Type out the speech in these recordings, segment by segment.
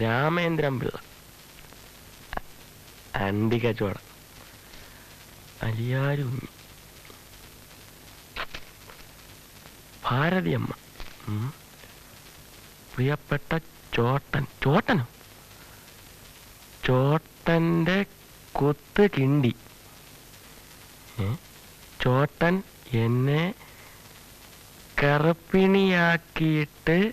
രാമേന്ദ്രൻ പിള്ള. അണ്ടി കച്ചവടം. അലിയാരുണ്ണി ഭാരതിയമ്മ. പ്രിയപ്പെട്ട ചോട്ടൻ. ചോട്ടനോ? ചോട്ടന്റെ കൊത്ത് കിണ്ടി? ചോട്ടൻ എന്നെ കറുപ്പിണിയാക്കിയിട്ട്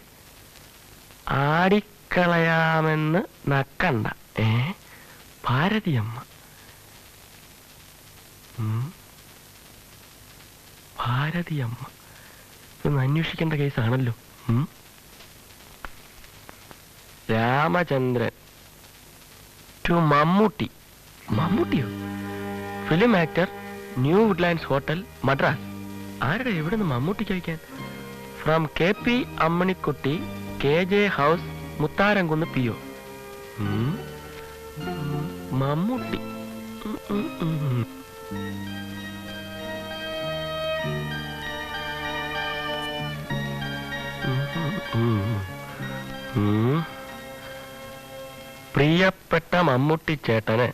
ആടിക്കളയാമെന്ന് നക്കണ്ട. ഏ? ഭാരതിയമ്മ. ഭാരതിയമ്മ. ഇതൊന്ന് അന്വേഷിക്കേണ്ട കേസാണല്ലോ. Ramachandran to Mammootty. മമ്മൂട്ടിയോ? Film actor new Woodlands hotel Madras. ആരുടെ എവിടെ നിന്ന് മമ്മൂട്ടി ചോദിക്കാൻ from K P Ammanikutty K J house Mutharamkunnu P O. Mammootty. പ്രിയപ്പെട്ട മമ്മൂട്ടി ചേട്ടന്.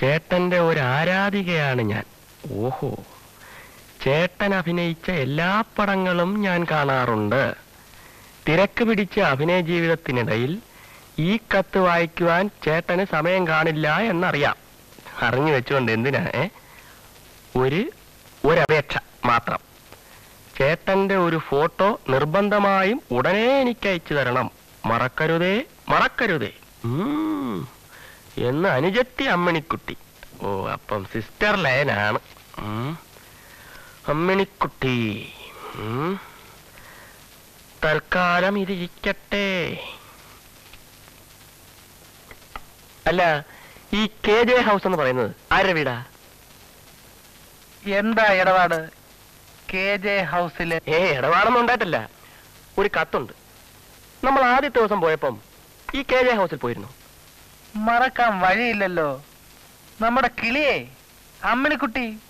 ചേട്ടന്റെ ഒരു ആരാധികയാണ് ഞാൻ. ഓഹോ. ചേട്ടൻ അഭിനയിച്ച എല്ലാ പടങ്ങളും ഞാൻ കാണാറുണ്ട്. തിരക്ക് പിടിച്ച അഭിനയ ജീവിതത്തിനിടയിൽ ഈ കത്ത് വായിക്കുവാൻ ചേട്ടന് സമയം കാണില്ല എന്നറിയാം. അറിഞ്ഞു വെച്ചുകൊണ്ട് എന്തിനാ? ഒരു ഒരപേക്ഷ മാത്രം. ചേട്ടന്റെ ഒരു ഫോട്ടോ നിർബന്ധമായും ഉടനെ എനിക്ക് അയച്ചു തരണം. മറക്കരുതേ മറക്കരുതേ. എന്ന് അനുജത്തി അമ്മണിക്കുട്ടി. ഓ അപ്പം സിസ്റ്റർ ലയനാണ്. അമ്മിണിക്കുട്ടി. തൽക്കാലം ഇരിക്കട്ടെ അല്ല ഈ കെ ജെ ഹൗസ് എന്ന് പറയുന്നത് ആരുടെ വീടാ? എന്താ ഇടപാട്? കെ ജെ ഹൗസിൽ. ഏ ഇടപാടൊന്നും ഉണ്ടായിട്ടില്ല. ഒരു കത്തുണ്ട്. നമ്മൾ ആദ്യത്തെ ദിവസം പോയപ്പം ഈ കെ ജെ ഹൗസിൽ പോയിരുന്നു. മറക്കാൻ വഴിയില്ലല്ലോ. നമ്മുടെ കിളിയെ അമ്മിണിക്കുട്ടി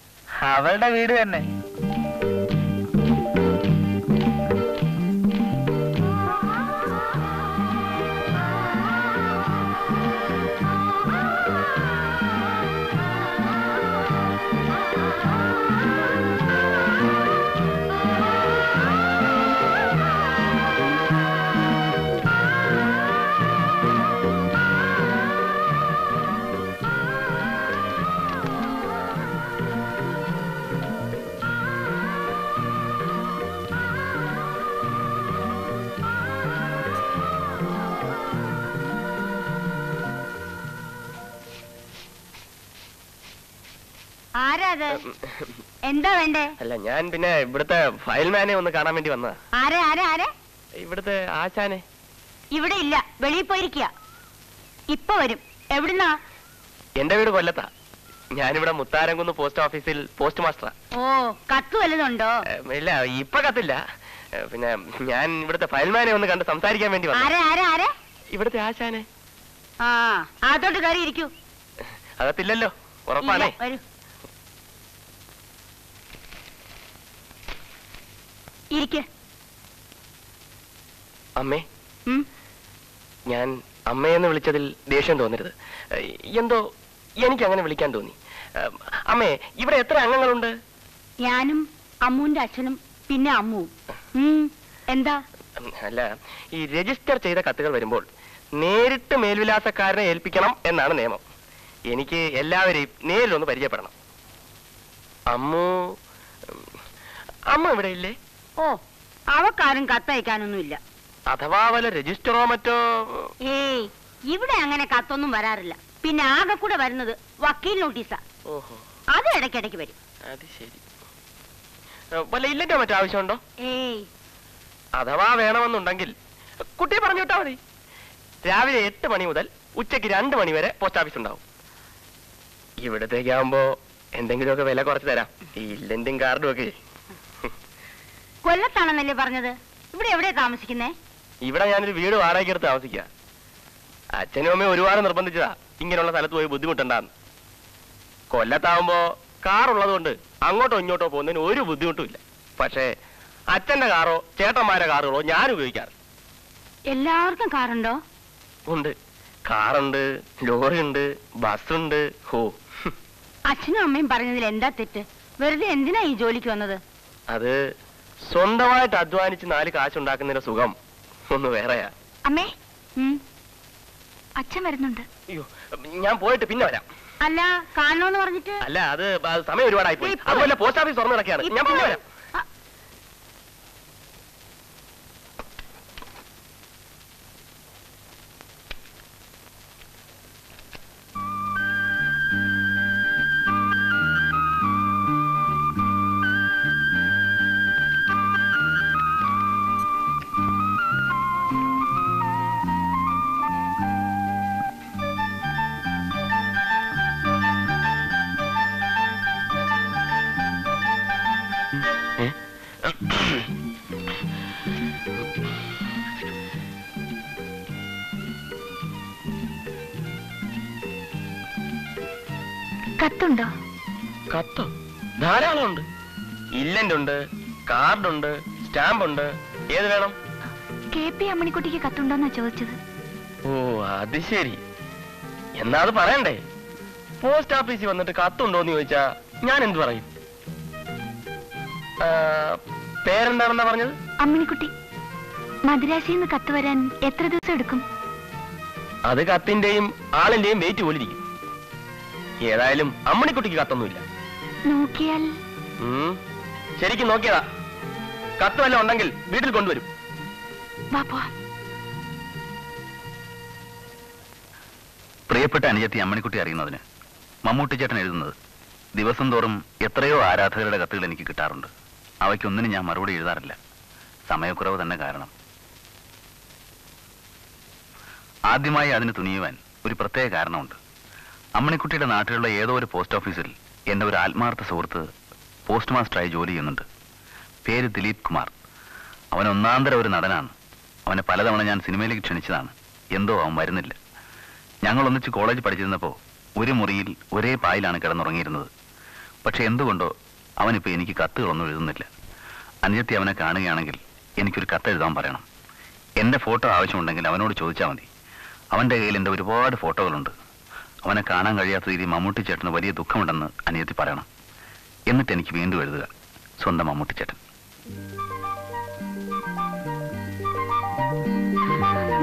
അവളുടെ വീട് തന്നെ. ആരാ അത് എന്താ വേണ്ടേ? അല്ല ഞാൻ പിന്നെ ഇവിടുത്തെ ഫയൽമാനെ ഒന്ന് കാണാൻ വേണ്ടി വന്നതാ. ആരെ ആരെ ആരെ? ഇവിടുത്തെ ആശാനെ. ഇവിടെ ഇല്ല. വെളിയിൽ പോയിരിക്കുക ഇപ്പൊ വരും. എവിടുന്നാ? എന്റെ വീട് കൊല്ലത്താ. ഞാനിവിടെ മുത്താരംകുന്ന് പോസ്റ്റ് ഓഫീസിൽ പോസ്റ്റ് മാസ്റ്ററാ. ഓ കത്ത് വല്ലതുണ്ടോ? ഇല്ല ഇപ്പൊ കത്തില്ല. പിന്നെ ഞാൻ ഇവിടുത്തെ ഫയൽമാനെ ഒന്ന് കണ്ട് സംസാരിക്കാൻ വേണ്ടി ആരെ ആരെ ആരെ? ഇവിടുത്തെ ആശാനെ. ആ അതോട്ട് കയറി ഇരിക്കൂ അകത്തില്ലല്ലോ ഉറപ്പാണേ. വരൂ. ഇരിക്ക്. അമ്മേ. ഞാൻ അമ്മയെന്ന് വിളിച്ചതിൽ ദേഷ്യം തോന്നരുത്. എന്തോ എനിക്ക് അങ്ങനെ വിളിക്കാൻ തോന്നി. അമ്മേ ഇവിടെ എത്ര അംഗങ്ങളുണ്ട്? ഞാനും അമ്മുവിന്റെ അച്ഛനും പിന്നെ അമ്മുവും. എന്താ? അല്ല ഈ രജിസ്റ്റർ ചെയ്ത കത്തുകൾ വരുമ്പോൾ നേരിട്ട് മേൽവിലാസക്കാരനെ ഏൽപ്പിക്കണം എന്നാണ് നിയമം. എനിക്ക് എല്ലാവരെയും നേരിലൊന്ന് പരിചയപ്പെടണം. അമ്മു അമ്മ ഇവിടെ ഇല്ലേ ഓ അവക്കാരും കത്തയക്കാനൊന്നുമില്ല. അഥവാ വല്ല രജിസ്റ്ററോ മറ്റോ? ഏയ് ഇവിടെ അങ്ങനെ കത്തൊന്നും വരാറില്ല. പിന്നെ ആകെ കൂടെ വരുന്നത് വക്കീൽ നോട്ടീസാ. ഓഹോ. അത് ഇടയ്ക്കിടയ്ക്ക് വരും. അത് ശരി. ഏ, വല്ല ഇല്ലറ്റോ മറ്റോ ആവശ്യമുണ്ടോ? ഏയ്. അഥവാ വേണമെന്നുണ്ടെങ്കിൽ കുട്ടിയെ പറഞ്ഞു വിട്ടാ മതി. രാവിലെ എട്ട് മണി മുതൽ ഉച്ചയ്ക്ക് രണ്ട് മണി വരെ പോസ്റ്റ് ഓഫീസ് ഉണ്ടാവും. ഇവിടത്തേക്കാവുമ്പോ എന്തെങ്കിലുമൊക്കെ വില കുറച്ച് തരാം. ഈ ഇല്ലന്റും കാർഡും ഒക്കെ കൊല്ലത്താണെന്നല്ലേ പറഞ്ഞത്? ഇവിടെ എവിടെ താമസിക്കുന്നേ? ഇവിടെ ഞാനൊരു വീട് വാടകയ്ക്ക് എടുത്ത് താമസിക്കുക അച്ഛനും അമ്മയും ഒരുപാട് നിർബന്ധിച്ചതാ. ഇങ്ങനെയുള്ള സ്ഥലത്ത് പോയി ബുദ്ധിമുട്ടുണ്ടാന്ന്. കൊല്ലത്താവുമ്പോ കാർ ഉള്ളതുകൊണ്ട് അങ്ങോട്ടോ ഇങ്ങോട്ടോ പോകുന്നതിന് ഒരു ബുദ്ധിമുട്ടും ഇല്ല പക്ഷേ അച്ഛന്റെ കാറോ ചേട്ടന്മാരെ കാറുകളോ ഞാൻ ഉപയോഗിക്കാറ്. എല്ലാവർക്കും കാറുണ്ടോ? ഉണ്ട്. കാറുണ്ട് ലോറിയുണ്ട് ബസ്സുണ്ട്. ഹോ. അച്ഛനും അമ്മയും പറഞ്ഞതിൽ എന്താ തെറ്റ്? വെറുതെ എന്തിനാ ഈ ജോലിക്ക് വന്നത്? അത് സ്വന്തമായിട്ട് അധ്വാനിച്ച് നാല് കാശുണ്ടാക്കുന്നതിന്റെ സുഖം ഒന്ന് വേറെയാ. അമ്മേ. അച്ഛൻ വരുന്നുണ്ട്. അയ്യോ ഞാൻ പോയിട്ട് പിന്നെ വരാം. അല്ല കാണണോന്ന് പറഞ്ഞിട്ട്? അല്ല അത് സമയം ഒരുപാടായി പോയി അതുപോലെ പോസ്റ്റ് ഓഫീസ് തുറന്നു കിടക്കുകയാണ് ഞാൻ പിന്നെ വരാം. കത്തുണ്ടോ? കത്തോ? ധാരാളം ഉണ്ട് ഇല്ലന്റ് ഉണ്ട് കാർഡുണ്ട് സ്റ്റാമ്പ് ഉണ്ട് ഏത് വേണം? കെ പി അമ്മണിക്കുട്ടിക്ക് കത്തുണ്ടോന്നാ ചോദിച്ചത്. ഓ അത് ശരി. എന്നാ അത് പറയണ്ടേ? പോസ്റ്റ് ഓഫീസിൽ വന്നിട്ട് കത്തുണ്ടോന്ന് ചോദിച്ചാ ഞാൻ എന്ത് പറയും? പേരെന്താണെന്നാ പറഞ്ഞത്? അമ്മിണിക്കുട്ടി മദ്രാസിൽ നിന്ന് കത്ത് വരാൻ എത്ര ദിവസം എടുക്കും? അത് കത്തിന്റെയും ആളിന്റെയും വെയിറ്റ് പോലിരിക്കും. ഏതായാലും അമ്മണിക്കുട്ടിക്ക് കത്തൊന്നുമില്ല. നോക്കിയാൽ. ശരിക്കും നോക്കിയതാ. കത്ത് വല്ല ഉണ്ടെങ്കിൽ വീട്ടിൽ കൊണ്ടുവരും. പ്രിയപ്പെട്ട അനുജത്തി അമ്മണിക്കുട്ടി അറിയുന്നതിന് മമ്മൂട്ടി ചേട്ടൻ എഴുതുന്നത് ദിവസം തോറും എത്രയോ ആരാധകരുടെ കത്തുകൾ എനിക്ക് കിട്ടാറുണ്ട്. അവയ്ക്കൊന്നിനും ഞാൻ മറുപടി എഴുതാറില്ല. സമയക്കുറവ് തന്നെ കാരണം. ആദ്യമായി അതിന് തുനിയുവാൻ ഒരു പ്രത്യേക കാരണമുണ്ട്. അമ്മണിക്കുട്ടിയുടെ നാട്ടിലുള്ള ഏതോ ഒരു പോസ്റ്റ് ഓഫീസിൽ എന്റെ ഒരു ആത്മാർത്ഥ സുഹൃത്ത് പോസ്റ്റ് മാസ്റ്ററായി ജോലി ചെയ്യുന്നുണ്ട്. പേര് ദിലീപ് കുമാർ. അവൻ ഒന്നാന്തര ഒരു നടനാണ്. അവനെ പലതവണ ഞാൻ സിനിമയിലേക്ക് ക്ഷണിച്ചതാണ്. എന്തോ അവൻ വരുന്നില്ല. ഞങ്ങൾ ഒന്നിച്ച് കോളേജ് പഠിച്ചിരുന്നപ്പോൾ ഒരു മുറിയിൽ ഒരേ പായിലാണ് കിടന്നുറങ്ങിയിരുന്നത്. പക്ഷെ എന്തുകൊണ്ടോ അവനിപ്പോൾ എനിക്ക് കത്തുകളൊന്നും എഴുതുന്നില്ല. അനുജത്തി അവനെ കാണുകയാണെങ്കിൽ എനിക്കൊരു കത്ത് എഴുതാൻ പറയണം. എന്റെ ഫോട്ടോ ആവശ്യമുണ്ടെങ്കിൽ അവനോട് ചോദിച്ചാൽ മതി. അവന്റെ കയ്യിൽ എന്റെ ഒരുപാട് ഫോട്ടോകളുണ്ട്. അവനെ കാണാൻ കഴിയാത്ത രീതി മമ്മൂട്ടി ചേട്ടന് വലിയ ദുഃഖമുണ്ടെന്ന് അനിയത്തി പറയണം. എന്നിട്ട് എനിക്ക് വീണ്ടും എഴുതുക. സ്വന്തം മമ്മൂട്ടി ചേട്ടൻ.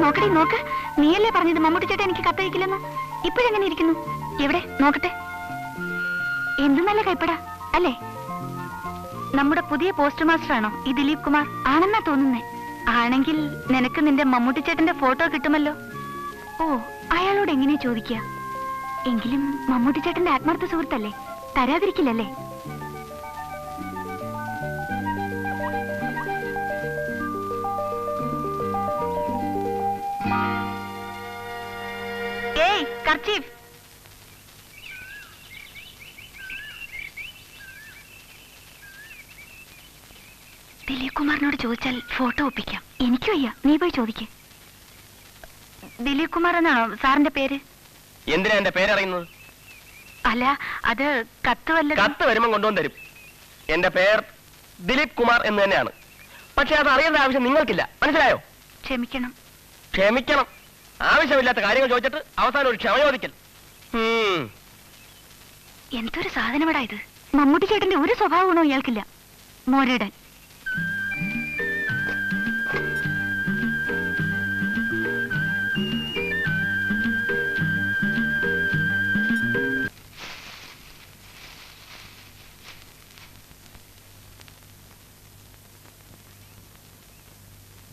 നോക്കടി നോക്ക്. നീയല്ലേ പറഞ്ഞത് മമ്മൂട്ടി ചേട്ടൻ എനിക്ക് കത്തയക്കില്ലെന്ന്? ഇപ്പോഴെങ്ങനെ ഇരിക്കുന്നു? എവിടെ? നോക്കട്ടെ. എന്ത് നല്ല കൈപ്പട അല്ലേ? നമ്മുടെ പുതിയ പോസ്റ്റ് മാസ്റ്റർ ആണോ ഈ ദിലീപ് കുമാർ? ആണെന്നാ തോന്നുന്നേ. ആണെങ്കിൽ നിനക്ക് നിന്റെ മമ്മൂട്ടി ചേട്ടന്റെ ഫോട്ടോ കിട്ടുമല്ലോ? ഓ അയാളോട് എങ്ങനെ ചോദിക്കുക എങ്കിലും മമ്മൂട്ടി ചേട്ടന്റെ ആത്മാർത്ഥ സുഹൃത്തല്ലേ? തരാതിരിക്കില്ലല്ലേ? കർച്ചീഫ്. ദിലീപ് കുമാറിനോട് ചോദിച്ചാൽ ഫോട്ടോ ഒപ്പിക്കാം. എനിക്കും അയ്യ. നീ പോയി ചോദിക്കേ. ദിലീപ് കുമാർ എന്നാണോ സാറിന്റെ പേര്? എന്തിനാ എന്റെ പേരറിയുന്നത്? അല്ല അത് കത്ത് വല്ല കത്ത് വരുമ്പം കൊണ്ടുവന്ന് തരും. എന്റെ പേർ ദിലീപ് കുമാർ എന്ന് തന്നെയാണ്. പക്ഷെ അത് അറിയേണ്ട ആവശ്യം നിങ്ങൾക്കില്ല. മനസ്സിലായോ? ക്ഷമിക്കണം. ക്ഷമിക്കണം. ആവശ്യമില്ലാത്ത കാര്യങ്ങൾ ചോദിച്ചിട്ട് അവസാനം ഒരു ക്ഷമ ചോദിക്കൽ. എന്തൊരു സാധനമടാ ഇത്? മമ്മൂട്ടി ചേട്ടന്റെ ഒരു സ്വഭാവ ഗുണവും ഇയാൾക്കില്ല. മോരടൻ.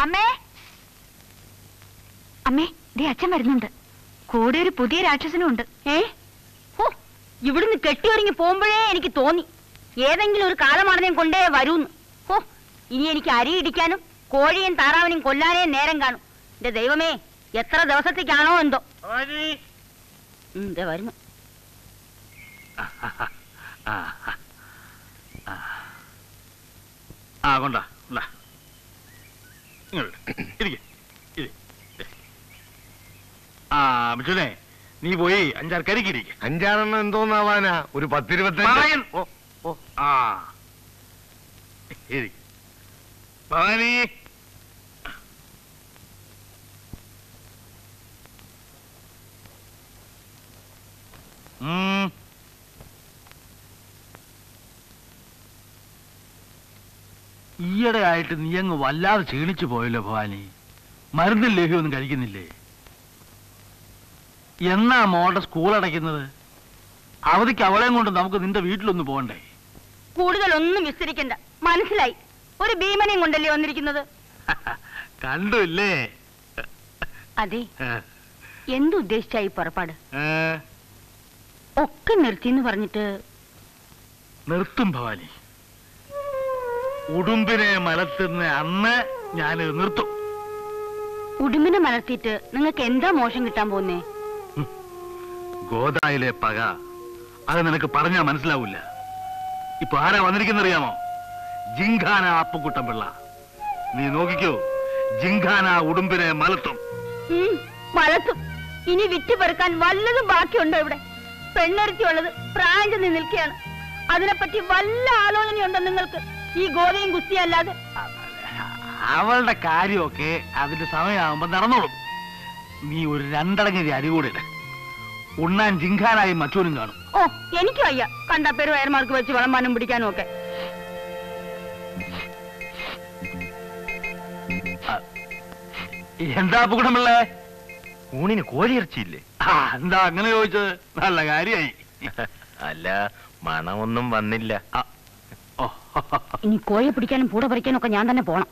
അമ്മേ. അമ്മേ ദേ അച്ഛൻ വരുന്നുണ്ട്. കൂടെ ഒരു പുതിയ രാക്ഷസനും ഉണ്ട്. ഏ? ഹോ ഇവിടുന്ന് കെട്ടിയൊരുങ്ങി പോകുമ്പോഴേ എനിക്ക് തോന്നി. ഏതെങ്കിലും ഒരു കാലമാണെന്നും കൊണ്ടേ വരൂന്ന്. ഹോ ഇനി എനിക്ക് അരി ഇടിക്കാനും കോഴിയും താറാവിനെയും കൊല്ലാനേ നേരം കാണും. എന്റെ ദൈവമേ എത്ര ദിവസത്തേക്കാണോ എന്തോ. ദേ വരുന്നു. ആ കൊണ്ടാ. മിഥുനെ നീ പോയി അഞ്ചാറ് കരിക്കിരിക്ക അഞ്ചാറെണ്ണം എന്തോന്നാവാന? ഒരു പത്തിരുപത്തഞ്ച്. പറയൻ ഓ ഓ ആ. ഭവാനി. ഉം. ഈയിടെ ആയിട്ട് നീ അങ്ങ് വല്ലാതെ ക്ഷീണിച്ചു പോയല്ലോ ഭവാനി. മരുന്നും ലേഹ്യമൊന്നും കഴിക്കുന്നില്ലേ? എന്നാ മോളുടെ സ്കൂൾ അടയ്ക്കുന്നത്? അവധിക്ക് അവളെയും കൊണ്ട് നമുക്ക് നിന്റെ വീട്ടിലൊന്ന് പോകണ്ടേ? കൂടുതലൊന്നും വിസ്തരിക്കണ്ട. മനസ്സിലായി. ഒരു ഭീമനെയും കൊണ്ടല്ലേ വന്നിരിക്കുന്നത്? കണ്ടുല്ലേ? അതെ. എന്തുദ്ദേശിച്ചായി പുറപ്പാട്? ഒക്കെ നിർത്തിന്ന് പറഞ്ഞിട്ട് നിർത്തും ഭവാനി. ഉടുമ്പിനെ മലർത്തുന്ന അന്ന് ഞാൻ നിർത്തും. ഉടുമ്പിനെ മലർത്തിയിട്ട് നിങ്ങൾക്ക് എന്താ മോശം കിട്ടാൻ പോകുന്നേ? ഗോദായിലെ പക. അത് നിനക്ക് പറഞ്ഞാ മനസ്സിലാവില്ല. ഇപ്പൊ ആരാ വന്നിരിക്കുന്നറിയാമോ? ജിങ്കാന അപ്പുക്കുട്ടൻ പിള്ള. നീ നോക്കിക്കോ ജിങ്കാന ഉടുമ്പിനെ മലത്തും. മലത്തും. ഇനി വിറ്റ് പെറുക്കാൻ വല്ലതും ബാക്കിയുണ്ടോ ഇവിടെ? പെണ്ണൊരുത്തിയുള്ളത് പ്രായം ചെന്ന് നിൽക്കുകയാണ്. അതിനെപ്പറ്റി വല്ല ആലോചനയുണ്ടോ നിങ്ങൾക്ക്? ഈ ഗോതയും കുസ്തിയും അല്ലാതെ അവളുടെ കാര്യമൊക്കെ അതിന്റെ സമയമാകുമ്പോ നടന്നോളും. നീ ഒരു രണ്ടടങ്ങി അരി കൂടെ ഇട്. ഉണ്ണാൻ ജിങ്കാനായി മറ്റൂരും കാണും. ഓ എനിക്ക് വയ്യ കണ്ട പേര് വയർമാർക്ക് വെച്ച് വളമാനം പിടിക്കാനും ഒക്കെ. എന്താ അപ്പുക്കുട്ടൻ പിള്ളേ ഊണിന് കോഴിയിറച്ചിയില്ലേ? എന്താ അങ്ങനെ ചോദിച്ചത്? നല്ല കാര്യമായി. അല്ല മണമൊന്നും വന്നില്ല. ഇനി കോഴിയെ പിടിക്കാനും പൂട പറിക്കാനും ഒക്കെ ഞാൻ തന്നെ പോണം.